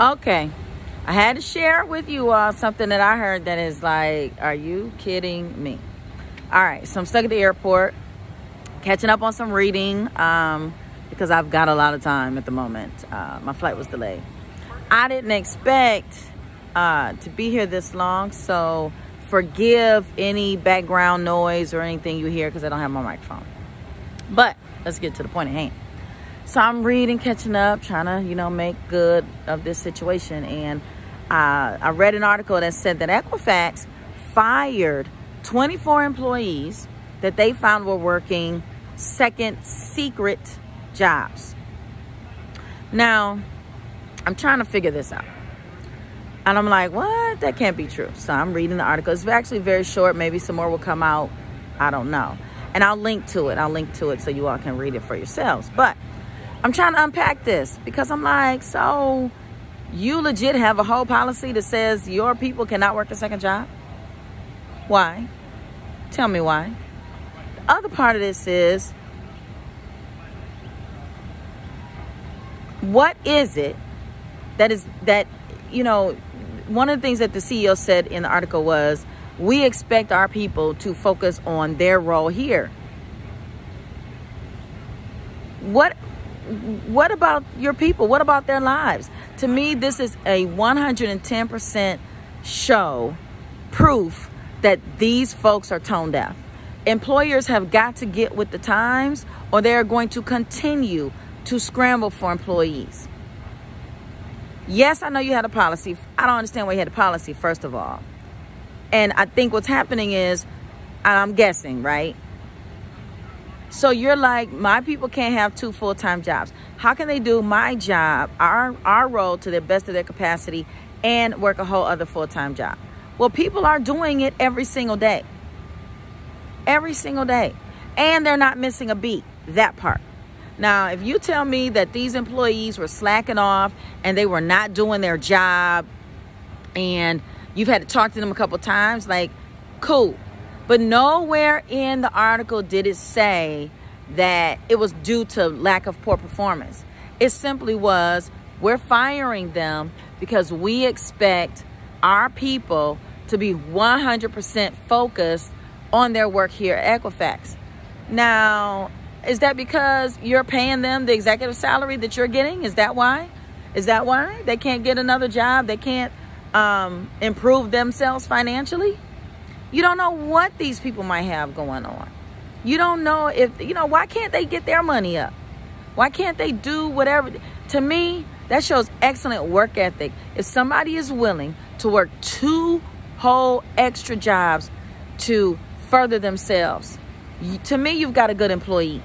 Okay. I had to share with you all something that I heard that is like, are you kidding me? All right, so I'm stuck at the airport, catching up on some reading um, because I've got a lot of time at the moment. Uh, my flight was delayed. I didn't expect uh, to be here this long, so forgive any background noise or anything you hear because I don't have my microphone. But let's get to the point at hand. So I'm reading, catching up, trying to, you know, make good of this situation. And uh, I read an article that said that Equifax fired 24 employees that they found were working second secret jobs. Now, I'm trying to figure this out. And I'm like, what? That can't be true. So I'm reading the article. It's actually very short. Maybe some more will come out. I don't know. And I'll link to it. I'll link to it so you all can read it for yourselves. But I'm trying to unpack this because I'm like, so you legit have a whole policy that says your people cannot work a second job? Why? Tell me why. The other part of this is what is it that is that you know one of the things that the CEO said in the article was we expect our people to focus on their role here. What what about your people? What about their lives? To me, this is a 110% show proof that these folks are tone deaf. Employers have got to get with the times or they're going to continue to scramble for employees. Yes, I know you had a policy. I don't understand why you had a policy, first of all. And I think what's happening is, I'm guessing, right? So you're like, my people can't have two full-time jobs. How can they do my job, our our role to the best of their capacity and work a whole other full-time job? Well, people are doing it every single day. Every single day. And they're not missing a beat. That part. Now, if you tell me that these employees were slacking off and they were not doing their job and you've had to talk to them a couple times, like, cool. But nowhere in the article did it say that it was due to lack of poor performance. It simply was, we're firing them because we expect our people to be 100% focused on their work here at Equifax. Now, is that because you're paying them the executive salary that you're getting? Is that why? Is that why they can't get another job? They can't um, improve themselves financially? You don't know what these people might have going on. You don't know if, you know, why can't they get their money up? Why can't they do whatever? To me, that shows excellent work ethic. If somebody is willing to work two whole extra jobs to further themselves, to me, you've got a good employee.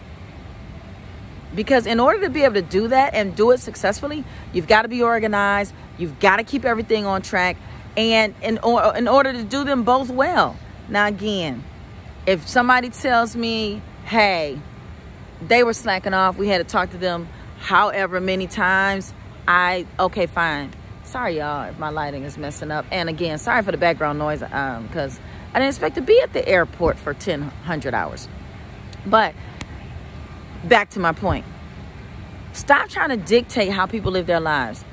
Because in order to be able to do that and do it successfully, you've got to be organized. You've got to keep everything on track and in, or, in order to do them both well. Now, again, if somebody tells me, hey, they were slacking off, we had to talk to them however many times, I, okay, fine. Sorry, y'all, if my lighting is messing up. And again, sorry for the background noise because um, I didn't expect to be at the airport for 1,000 hours. But back to my point. Stop trying to dictate how people live their lives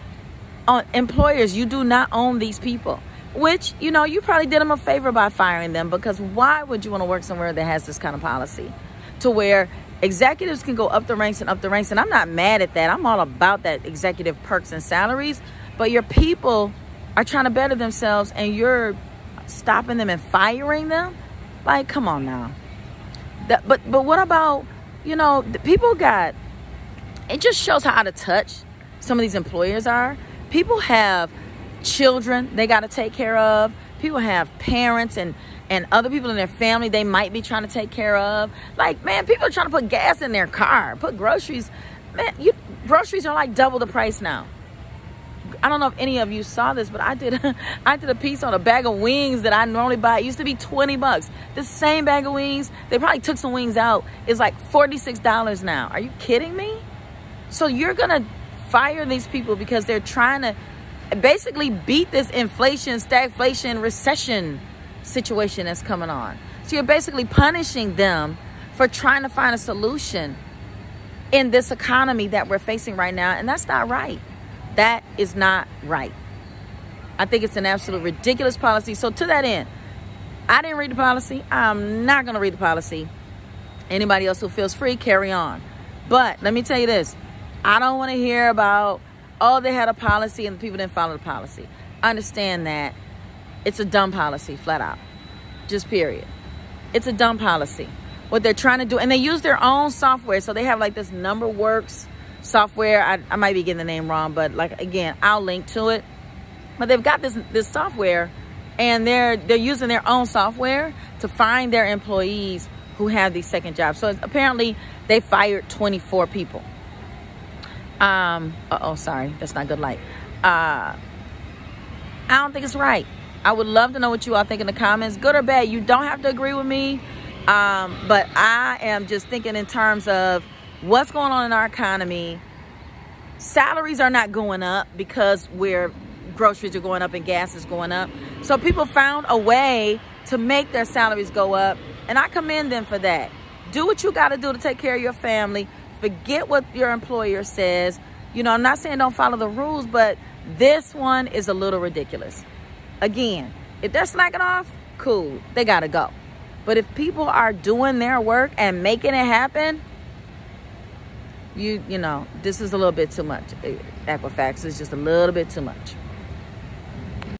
on employers, you do not own these people. Which, you know, you probably did them a favor by firing them because why would you want to work somewhere that has this kind of policy? To where executives can go up the ranks and up the ranks. And I'm not mad at that. I'm all about that executive perks and salaries. But your people are trying to better themselves and you're stopping them and firing them? Like, come on now. That, but but what about, you know, the people got, it just shows how out of touch some of these employers are people have children they got to take care of. People have parents and and other people in their family they might be trying to take care of. Like, man, people are trying to put gas in their car, put groceries. Man, you groceries are like double the price now. I don't know if any of you saw this, but I did I did a piece on a bag of wings that I normally buy. It used to be 20 bucks. The same bag of wings, they probably took some wings out. It's like $46 now. Are you kidding me? So you're to fire these people because they're trying to basically beat this inflation, stagflation, recession situation that's coming on. So you're basically punishing them for trying to find a solution in this economy that we're facing right now. And that's not right. That is not right. I think it's an absolute ridiculous policy. So to that end, I didn't read the policy. I'm not going to read the policy. Anybody else who feels free, carry on. But let me tell you this. I don't want to hear about, oh, they had a policy and the people didn't follow the policy. Understand that. It's a dumb policy, flat out. Just period. It's a dumb policy. What they're trying to do, and they use their own software. So they have like this number works software. I, I might be getting the name wrong, but like again, I'll link to it. But they've got this this software and they're they're using their own software to find their employees who have these second jobs. So apparently they fired 24 people. Um, oh, sorry, that's not good light. Uh, I don't think it's right. I would love to know what you all think in the comments, good or bad. You don't have to agree with me, um, but I am just thinking in terms of what's going on in our economy. Salaries are not going up because we're groceries are going up and gas is going up. So people found a way to make their salaries go up. And I commend them for that. Do what you got to do to take care of your family. Forget what your employer says. You know, I'm not saying don't follow the rules, but this one is a little ridiculous. Again, if they're slacking off, cool. They got to go. But if people are doing their work and making it happen, you you know, this is a little bit too much. Equifax is just a little bit too much.